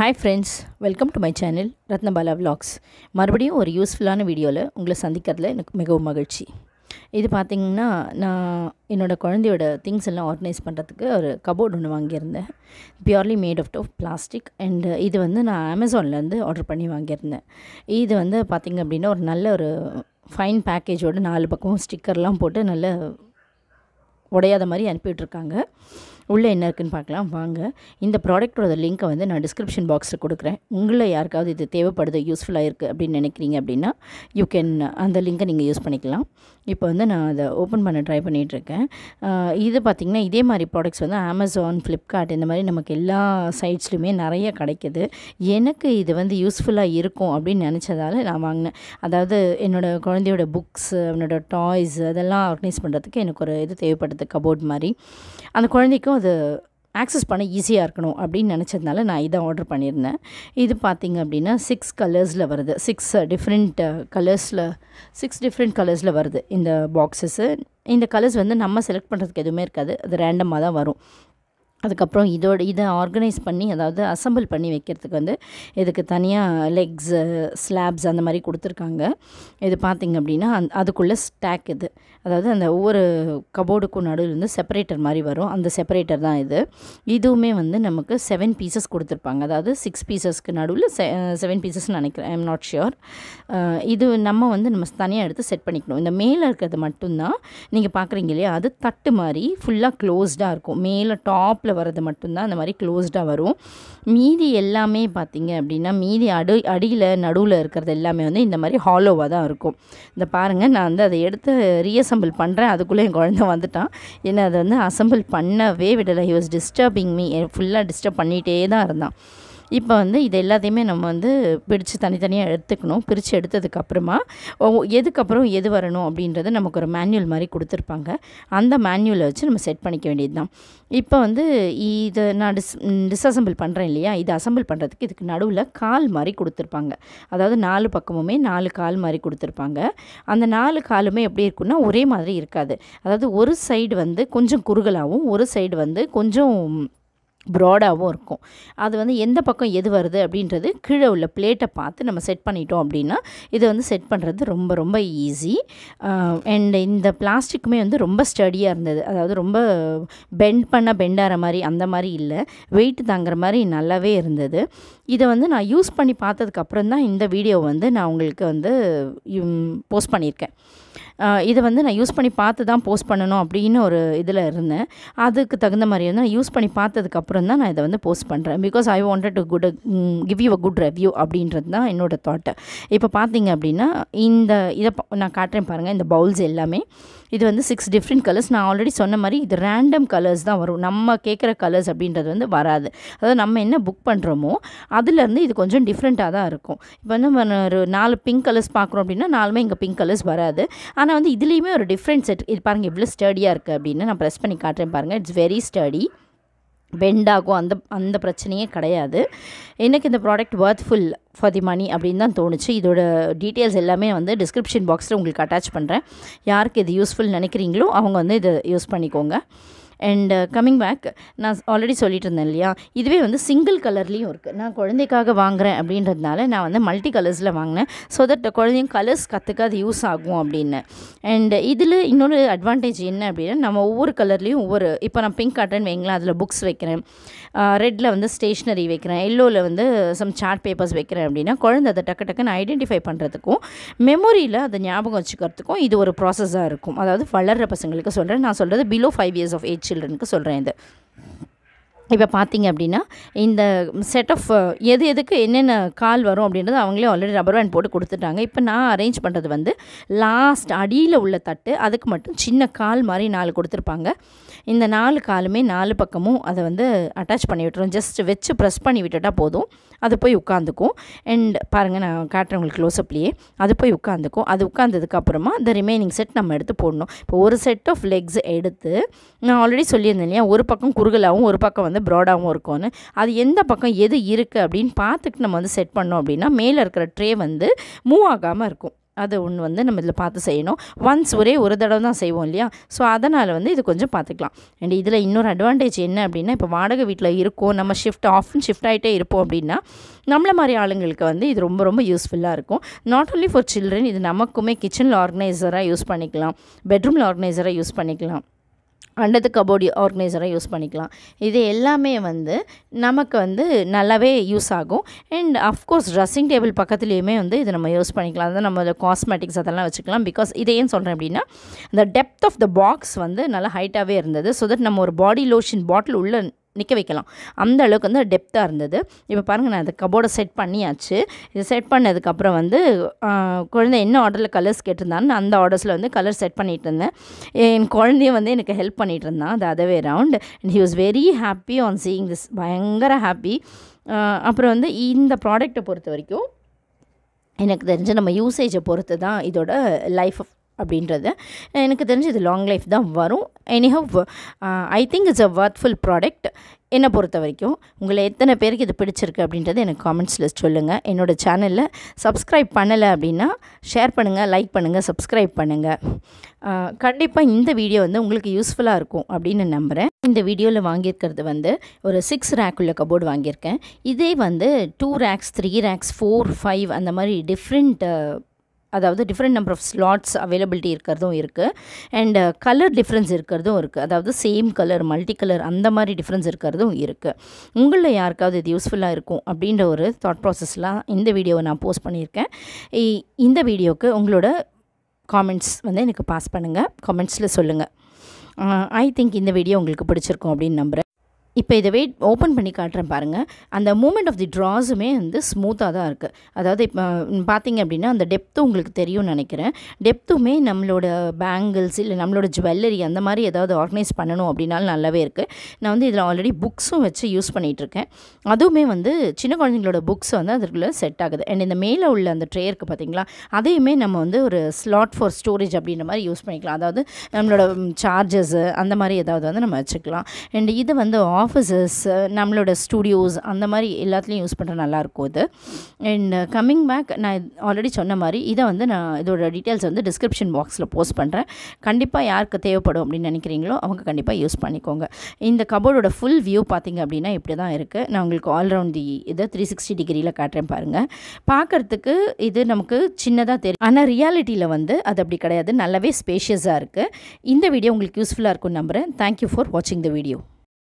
Hi friends welcome to my channel Rathnabala vlogs மறுபடியும் ஒரு யூஸ்ஃபுல்லான வீடியோவில் உங்களை சந்திக்கிறதுல எனக்கு மிகவும் மகிழ்ச்சி. இது பார்த்திங்கன்னா நான் என்னோடய குழந்தையோட திங்ஸ் எல்லாம் ஆர்கனைஸ் பண்ணுறதுக்கு ஒரு கபோர்டு ஒன்று வாங்கியிருந்தேன். Purely made of of plastic and இது வந்து நான் அமேசான்லேருந்து ஆர்டர் பண்ணி வாங்கியிருந்தேன். இது வந்து பார்த்திங்க அப்படின்னா ஒரு நல்ல ஒரு ஃபைன் பேக்கேஜோட நாலு பக்கமும் ஸ்டிக்கர்லாம் போட்டு நல்ல உடையாத மாதிரி அனுப்பிவிட்ருக்காங்க உள்ளே என்ன இருக்குன்னு பார்க்கலாம். வாங்க. இந்த ப்ராடக்ட்டோட லிங்க்கை வந்து நான் டிஸ்கிரிப்ஷன் பாக்ஸில் கொடுக்குறேன். உங்களை யாருக்காவது இது தேவைப்படுது யூஸ்ஃபுல்லாக இருக்குது அப்படின்னு நினைக்கிறீங்க அப்படின்னா யூ கேன் அந்த லிங்க்கை நீங்கள் யூஸ் பண்ணிக்கலாம். இப்போ வந்து நான் அதை ஓப்பன் பண்ண ட்ரை பண்ணிகிட்ருக்கேன் இது பார்த்திங்கன்னா இதே மாதிரி ப்ராடக்ட்ஸ் வந்து அமேசான் ஃப்ளிப்கார்ட் இந்த மாதிரி நமக்கு எல்லா சைட்ஸ்லையுமே நிறைய கிடைக்கிது. எனக்கு இது வந்து யூஸ்ஃபுல்லாக இருக்கும் அப்படின்னு நினச்சதால நான் வாங்கினேன். அதாவது என்னோடய குழந்தையோட புக்ஸ் அவனோட டாய்ஸ் அதெல்லாம் ஆர்கனைஸ் பண்ணுறதுக்கு எனக்கு ஒரு இது தேவைப்படுது கபோர்ட் மாதிரி. அந்த குழந்தைக்கும் அது ஆக்சஸ் பண்ண ஈஸியாக இருக்கணும் அப்படின்னு நினச்சதுனால நான் இதை ஆர்டர் பண்ணியிருந்தேன். இது பார்த்திங்க அப்படின்னா சிக்ஸ் கலர்ஸில் வருது. சிக்ஸ் டிஃப்ரெண்ட் கலர்ஸில் சிக்ஸ் டிஃப்ரெண்ட் கலர்ஸில் வருது இந்த பாக்ஸஸ்ஸு இந்த கலர்ஸ் வந்து நம்ம செலக்ட் பண்ணுறதுக்கு எதுவுமே இருக்காது. அது ரேண்டமாக தான் வரும். அதுக்கப்புறம் இதோட இதை ஆர்கனைஸ் பண்ணி அதாவது அசம்பிள் பண்ணி வைக்கிறதுக்கு வந்து இதுக்கு தனியாக லெக்ஸு ஸ்லாப்ஸ் அந்த மாதிரி கொடுத்துருக்காங்க. இது பார்த்திங்க அப்படின்னா அந் அதுக்குள்ளே ஸ்டாக் இது. அதாவது அந்த ஒவ்வொரு கபோர்டுக்கும் நடுவில் வந்து செப்பரேட்டர் மாதிரி வரும். அந்த செப்பரேட்டர் தான் இது. இதுவுமே வந்து நமக்கு செவன் பீசஸ் கொடுத்துருப்பாங்க. அதாவது சிக்ஸ் பீசஸ்க்கு நடுவில் செ செவன் பீசஸ்னு நினைக்கிறேன். ஐ எம் நாட் ஷியோர் இது நம்ம வந்து நம்ம தனியாக எடுத்து செட் பண்ணிக்கணும். இந்த மேலே இருக்கிறது மட்டும்தான் நீங்கள் பார்க்குறீங்க இல்லையா? அது தட்டு மாதிரி ஃபுல்லாக க்ளோஸ்டாக இருக்கும். மேலே டாப்பில் டாப்பில் வர்றது மட்டும்தான் அந்த மாதிரி க்ளோஸ்டாக வரும். மீதி எல்லாமே பார்த்திங்க அப்படின்னா மீதி அடி அடியில் நடுவில் இருக்கிறது எல்லாமே வந்து இந்த மாதிரி ஹாலோவாக தான் இருக்கும். இந்த பாருங்கள் நான் வந்து அதை எடுத்து ரீஅசம்பிள் பண்ணுறேன் அதுக்குள்ளே என் குழந்தை வந்துட்டான். ஏன்னா அதை வந்து அசம்பிள் பண்ணவே விடலை. ஹி வாஸ் டிஸ்டர்பிங் மீ ஃபுல்லாக டிஸ்டர்ப் பண்ணிகிட்டே தான் இருந்தான். இப்போ வந்து இது எல்லாத்தையுமே நம்ம வந்து பிரித்து தனித்தனியாக எடுத்துக்கணும். பிரித்து எடுத்ததுக்கப்புறமா எதுக்கப்புறம் எது வரணும் அப்படின்றத நமக்கு ஒரு மேனுவல் மாதிரி கொடுத்துருப்பாங்க. அந்த மேனுவலை வச்சு நம்ம செட் பண்ணிக்க வேண்டியது தான் இப்போ வந்து இதை நான் டிஸ் டிஸ்அசம்பிள் பண்ணுறேன் இல்லையா? இது அசம்பிள் பண்ணுறதுக்கு இதுக்கு நடுவில் கால் மாதிரி கொடுத்துருப்பாங்க. அதாவது நாலு பக்கமுமே நாலு கால் மாதிரி கொடுத்துருப்பாங்க. அந்த நாலு காலுமே எப்படி இருக்குன்னா ஒரே மாதிரி இருக்காது. அதாவது ஒரு சைடு வந்து கொஞ்சம் குறுகலாகவும் ஒரு சைடு வந்து கொஞ்சம் ப்ராடாகவும் இருக்கும். அது வந்து எந்த பக்கம் எது வருது அப்படின்றது கீழே உள்ள பிளேட்டை பார்த்து நம்ம செட் பண்ணிட்டோம் அப்படின்னா இதை வந்து செட் பண்ணுறது ரொம்ப ரொம்ப ஈஸி அண்ட் இந்த பிளாஸ்டிக்குமே வந்து ரொம்ப ஸ்டடியாக இருந்தது. அதாவது ரொம்ப பெண்ட் பண்ண பெண்டாகிற மாதிரி அந்த மாதிரி இல்லை. வெயிட் தாங்குற மாதிரி நல்லாவே இருந்தது. இதை வந்து நான் யூஸ் பண்ணி பார்த்ததுக்கப்புறம் தான் இந்த வீடியோ வந்து நான் உங்களுக்கு வந்து போஸ்ட் பண்ணியிருக்கேன். இதை வந்து நான் யூஸ் பண்ணி பார்த்து தான் போஸ்ட் பண்ணணும் அப்படின்னு ஒரு இதில் இருந்தேன். அதுக்கு தகுந்த மாதிரி வந்து நான் யூஸ் பண்ணி பார்த்ததுக்கப்புறம் தான் நான் இதை வந்து போஸ்ட் பண்ணுறேன். Because I wanted to good give you a good review அப்படின்றது தான் என்னோடய தாட்டு இப்போ பார்த்தீங்க அப்படின்னா இந்த இதை நான் காட்டுறேன் பாருங்கள் இந்த பவுல்ஸ் எல்லாமே. இது வந்து சிக்ஸ் டிஃப்ரெண்ட் கலர்ஸ் நான் ஆல்ரெடி சொன்ன மாதிரி இது ரேண்டம் கலர்ஸ் தான் வரும். நம்ம கேட்குற கலர்ஸ் அப்படின்றது வந்து வராது. அதாவது நம்ம என்ன புக் பண்ணுறோமோ அதுலேருந்து இது கொஞ்சம் டிஃப்ரெண்ட்டாக தான் இருக்கும். இப்போ வந்து நம்ம ஒரு நாலு பிங்க் கலர்ஸ் பார்க்குறோம் அப்படின்னா நாலுமே இங்கே பிங்க் கலர்ஸ் வராது. ஆனால் வந்து இதுலேயுமே ஒரு டிஃப்ரெண்ட் செட் இது பாருங்கள் எவ்வளோ ஸ்டடியாக இருக்குது அப்படின்னு நான் ப்ரெஸ் பண்ணி காட்டுறேன் பாருங்கள் இட்ஸ் வெரி ஸ்டடி பெண்ட் ஆகும். அந்த அந்த பிரச்சனையே கிடையாது. எனக்கு இந்த product worthful for the money அப்படின்னு தான் தோணுச்சு. இதோட டீட்டெயில்ஸ் எல்லாமே வந்து டிஸ்கிரிப்ஷன் பாக்ஸில் உங்களுக்கு அட்டாச் பண்ணுறேன் யாருக்கு இது யூஸ்ஃபுல் நினைக்கிறீங்களோ அவங்க வந்து இதை யூஸ் பண்ணிக்கோங்க. அண்ட் கம்மிங் பேக் நான் ஆல்ரெடி சொல்லிட்டு இருந்தேன் இல்லையா இதுவே வந்து சிங்கிள் கலர்லேயும் இருக்குது நான் குழந்தைக்காக வாங்குகிறேன் அப்படின்றதுனால நான் வந்து மல்டி கலர்ஸில் வாங்கினேன். ஸோ தட் குழந்தையும் கலர்ஸ் கற்றுக்க அது யூஸ் ஆகும் அப்படின்னு. அண்ட் இதில் இன்னொரு அட்வான்டேஜ் என்ன அப்படின்னா நம்ம ஒவ்வொரு கலர்லேயும் ஒவ்வொரு இப்போ நான் பிங்க் காட்டுறேன்னு வைங்களேன் அதில் புக்ஸ் வைக்கிறேன். ரெட்டில் வந்து ஸ்டேஷ்னரி வைக்கிறேன். எல்லோவில் வந்து சம் சார்ட் பேப்பர்ஸ் வைக்கிறேன் அப்படின்னா குழந்தை அதை டக்கு டக்குன்னு ஐடென்டிஃபை பண்ணுறதுக்கும் மெமோரியில் அதை ஞாபகம் வச்சுக்கிறதுக்கும் இது ஒரு ப்ராசஸாக இருக்கும். அதாவது வளர்கிற பசங்களுக்கு சொல்கிறேன் நான் சொல்கிறது below five years of age சில்ட்ரனுக்கு சொல்கிறேன் இது. இப்போ பார்த்தீங்க அப்படின்னா இந்த செட் ஆஃப் எது எதுக்கு என்னென்ன கால் வரும் அப்படின்றது அவங்களே ஆல்ரெடி ரப்பர் பேண்ட் போட்டு கொடுத்துட்டாங்க. இப்போ நான் அரேஞ்ச் பண்ணுறது வந்து லாஸ்ட் அடியில் உள்ள தட்டு அதுக்கு மட்டும் சின்ன கால் மாதிரி நாலு கொடுத்துருப்பாங்க. இந்த நாலு காலுமே நாலு பக்கமும் அதை வந்து அட்டாச் பண்ணி விட்டுரும். ஜஸ்ட் வச்சு ப்ரெஸ் பண்ணி விட்டுட்டா போதும். அது போய் உட்காந்துக்கும். அண்ட் பாருங்கள் நான் காட்டுறேன் உங்களுக்கு க்ளோஸ்அப்லேயே அது போய் உட்காந்துக்கும். அது உட்காந்ததுக்கப்புறமா இந்த ரிமைனிங் செட் நம்ம எடுத்து போடணும். இப்போ ஒரு செட் ஆஃப் லெக்ஸ் எடுத்து நான் ஆல்ரெடி சொல்லியிருந்தேன் இல்லையா ஒரு பக்கம் குறுகலாகவும் ஒரு பக்கம் வந்து ப்ராடாகவும் இருக்கும்னு. அது எந்த பக்கம் எது இருக்குது அப்படின்னு பார்த்துட்டு நம்ம வந்து செட் பண்ணோம் அப்படின்னா மேலே இருக்கிற ட்ரே வந்து மூவ் ஆகாமல் இருக்கும். அது ஒன்று வந்து நம்ம இதில் பார்த்து செய்யணும். ஒன்ஸ் ஒரே ஒரு தடவை தான் செய்வோம் இல்லையா? ஸோ அதனால் வந்து இது கொஞ்சம் பார்த்துக்கலாம். அண்ட் இதில் இன்னொரு அட்வான்டேஜ் என்ன அப்படின்னா இப்போ வாடகை வீட்டில் இருக்கோம் நம்ம ஷிஃப்ட் ஆஃப் ஷிஃப்ட் ஆகிட்டே இருப்போம் அப்படின்னா நம்மளை மாதிரி ஆளுங்களுக்கு வந்து இது ரொம்ப ரொம்ப யூஸ்ஃபுல்லாக இருக்கும். நாட் ஓன்லி ஃபார் சில்ட்ரன் இது நமக்குமே கிச்சனில் ஆர்கனைசராக யூஸ் பண்ணிக்கலாம். பெட்ரூமில் ஆர்கனைசராக யூஸ் பண்ணிக்கலாம். அண்டர் கபோர்டு ஆர்கனைசராக யூஸ் பண்ணிக்கலாம். இது எல்லாமே வந்து நமக்கு வந்து நல்லாவே யூஸ் ஆகும். And of course dressing table பக்கத்துலேயுமே வந்து இதை நம்ம யூஸ் பண்ணிக்கலாம். அதான் நம்ம காஸ்மெட்டிக்ஸ் அதெல்லாம் வச்சுக்கலாம். பிகாஸ் இதை ஏன் சொல்கிறேன் அப்படின்னா இந்த டெப்த் ஆஃப் த பாக்ஸ் வந்து நல்லா ஹைட்டாகவே இருந்தது. ஸோ தட் நம்ம ஒரு பாடி லோஷன் பாட்டில் உள்ள நிற்க வைக்கலாம். அந்த அளவுக்கு வந்து டெப்த்தாக இருந்தது. இப்போ பாருங்கள் நான் அதை கபோர்டை செட் பண்ணியாச்சு. இது செட் பண்ணதுக்கப்புறம் வந்து குழந்தை என்ன ஆர்டரில் கலர்ஸ் கேட்டிருந்தான்னு அந்த ஆர்டர்ஸில் வந்து கலர் செட் பண்ணிகிட்டு இருந்தேன். என் குழந்தையும் வந்து எனக்கு ஹெல்ப் பண்ணிகிட்டு இருந்தான். அது அதவே round and he was very happy on seeing this பயங்கர ஹாப்பி அப்புறம் வந்து இந்த ப்ராடக்ட்டை பொறுத்த வரைக்கும் எனக்கு தெரிஞ்ச நம்ம யூசேஜை பொறுத்து தான் இதோட லைஃப் அப்படின்றது. எனக்கு தெரிஞ்சு இது லாங் லைஃப் தான் வரும். Anyhow I think it's a worthful product என்னை பொறுத்த வரைக்கும் உங்களை எத்தனை பேருக்கு இது பிடிச்சிருக்கு அப்படின்றது எனக்கு காமெண்ட்ஸில் சொல்லுங்கள் என்னோட சேனலில் சப்ஸ்கிரைப் பண்ணலை அப்படின்னா ஷேர் பண்ணுங்கள் லைக் பண்ணுங்கள் சப்ஸ்கிரைப் பண்ணுங்கள் uh, கண்டிப்பாக இந்த வீடியோ வந்து உங்களுக்கு யூஸ்ஃபுல்லாக இருக்கும் அப்படின்னு நம்புகிறேன் இந்த வீடியோவில் வாங்கியிருக்கிறது வந்து ஒரு சிக்ஸ் ரேக் உள்ள கபோர்டு வாங்கியிருக்கேன். இதே வந்து two racks three racks four five அந்த மாதிரி டிஃப்ரெண்ட் அதாவது different number of slots availability இருக்கிறதும் இருக்குது அண்ட் கலர் டிஃப்ரென்ஸ் இருக்கிறதும் இருக்குது அதாவது சேம் கலர் மல்டி கலர் அந்த மாதிரி டிஃப்ரென்ஸ் இருக்கிறதும் இருக்குது உங்களில் யாருக்காவது இது யூஸ்ஃபுல்லாக இருக்கும் அப்படின்ற ஒரு தாட் ப்ராசஸ்லாம் இந்த வீடியோவை நான் போஸ்ட் பண்ணியிருக்கேன். இ- இந்த வீடியோவுக்கு உங்களோட காமெண்ட்ஸ் வந்து எனக்கு பாஸ் பண்ணுங்கள் காமெண்ட்ஸில் சொல்லுங்கள் ஐ திங்க் இந்த வீடியோ உங்களுக்கு பிடிச்சிருக்கும் அப்படின்னு நம்புகிறேன் இப்போ இதை வெயிட் ஓப்பன் பண்ணி காட்டுறேன் பாருங்கள் அந்த மூமெண்ட் ஆஃப் தி ட்ராஸுமே வந்து ஸ்மூத்தாக தான் இருக்குது அதாவது இப்போ பார்த்தீங்க அப்படின்னா அந்த டெப்த்தும் உங்களுக்கு தெரியும்னு நினைக்கிறேன். டெப்த்துமே நம்மளோட பேங்கிள்ஸ் இல்லை நம்மளோட ஜுவல்லரி அந்த மாதிரி ஏதாவது ஆர்கனைஸ் பண்ணணும் அப்படின்னாலும் நல்லாவே இருக்குது நான் வந்து இதில் ஆல்ரெடி புக்ஸும் வச்சு யூஸ் பண்ணிகிட்ருக்கேன் அதுவுமே வந்து சின்ன குழந்தைங்களோட புக்ஸ் வந்து அதற்குள்ளே செட் ஆகுது. அண்ட் இந்த மேலே உள்ள அந்த ட்ரே இருக்குது பார்த்தீங்களா அதையுமே நம்ம வந்து ஒரு ஸ்லாட் ஃபார் ஸ்டோரேஜ் அப்படின்ற மாதிரி யூஸ் பண்ணிக்கலாம். அதாவது நம்மளோட சார்ஜஸ்ஸு அந்த மாதிரி ஏதாவது வந்து நம்ம வச்சுக்கலாம். அண்ட் இது வந்து ஆஃபீஸஸ் uh, நம்மளோட ஸ்டூடியோஸ் அந்த மாதிரி எல்லாத்துலேயும் யூஸ் பண்ணுற நல்லாயிருக்கும் இது. அண்ட் கம்மிங் பேக் நான் ஆல்ரெடி சொன்ன மாதிரி இதை வந்து நான் இதோட டீட்டெயில்ஸ் வந்து டிஸ்கிரிப்ஷன் பாக்ஸில் போஸ்ட் பண்ணுறேன் கண்டிப்பாக யாருக்கு தேவைப்படும் அப்படின்னு நினைக்கிறீங்களோ அவங்க கண்டிப்பாக யூஸ் பண்ணிக்கோங்க. இந்த கபோர்டோட ஃபுல் வியூ பார்த்திங்க அப்படின்னா இப்படி தான் இருக்குது நான் உங்களுக்கு ஆல்ரவுண்ட் தி இதை த்ரீ சிக்ஸ்டி டிகிரியில் காட்டுறேன் பாருங்கள் பார்க்குறதுக்கு இது நமக்கு சின்னதாக தெரியும். ஆனால் ரியாலிட்டியில் வந்து அது அப்படி கிடையாது. நல்லாவே ஸ்பேஷியஸாக இருக்குது இந்த வீடியோ உங்களுக்கு யூஸ்ஃபுல்லாக இருக்கும்னு நம்புகிறேன் தேங்க்யூ ஃபார் வாட்சிங் த வீடியோ